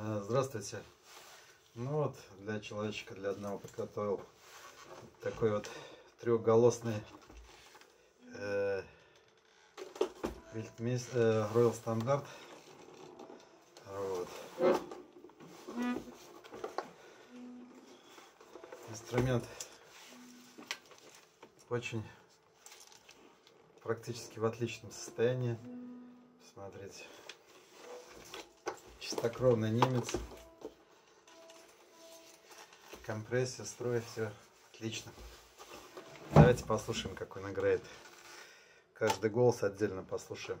А, Здравствуйте. Ну вот, для человечка, для одного подготовил такой вот трехголосный э, Вильтмейс- э, Royal Standard. Вот. Инструмент очень практически в отличном состоянии. Посмотрите. Чистокровный немец. Компрессия, строй, все отлично. Давайте послушаем, как он играет. Каждый голос отдельно послушаем.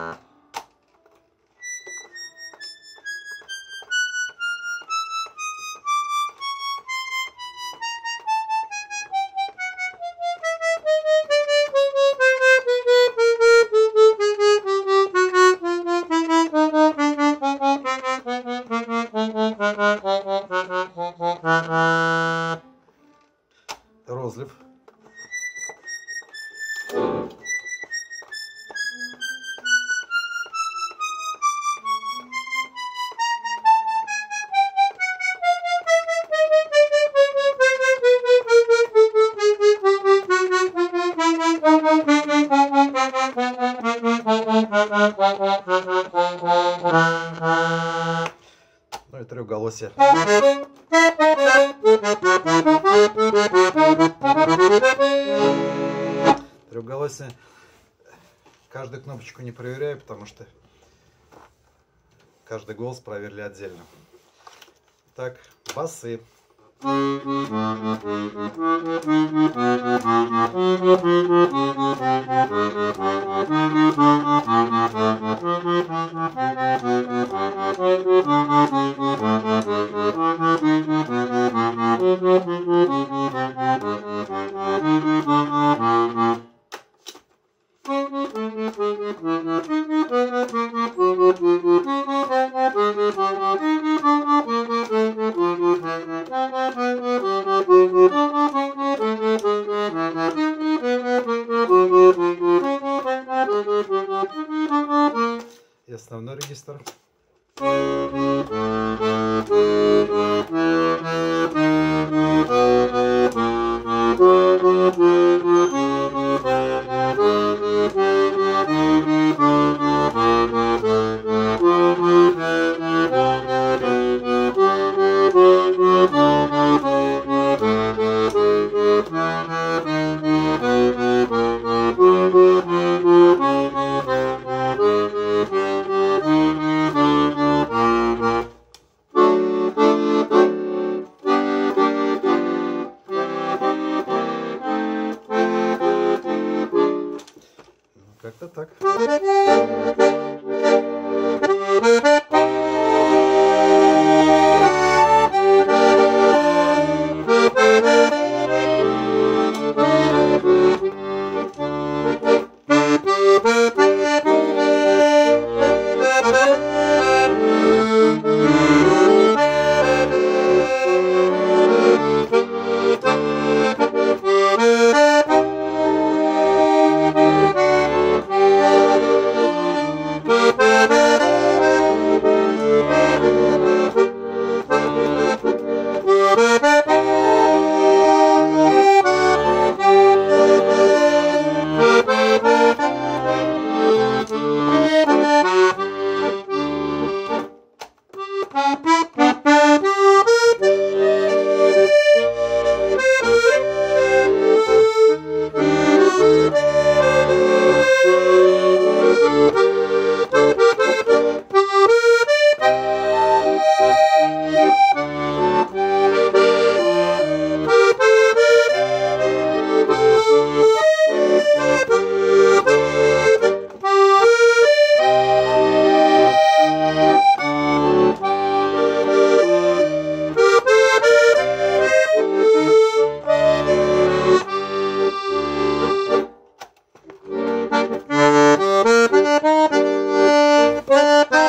и трехголосие. Каждую кнопочку не проверяю, потому что каждый голос проверили отдельно. Так, басы. И основной регистр. Thank you. Opa!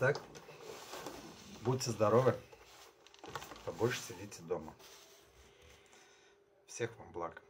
Так. Будьте здоровы. Побольше сидите дома. Всех вам благ.